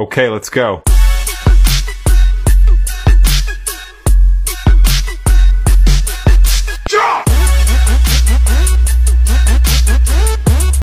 Okay, let's go.